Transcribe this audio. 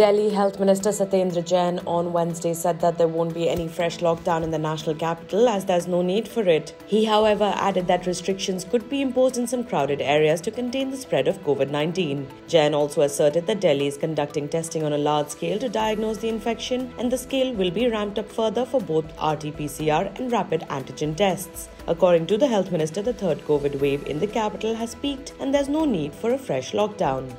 Delhi Health Minister Satyendar Jain on Wednesday said that there won't be any fresh lockdown in the national capital as there's no need for it. He, however, added that restrictions could be imposed in some crowded areas to contain the spread of COVID 19. Jain also asserted that Delhi is conducting testing on a large scale to diagnose the infection and the scale will be ramped up further for both RT PCR and rapid antigen tests. According to the health minister, the third COVID wave in the capital has peaked and there's no need for a fresh lockdown.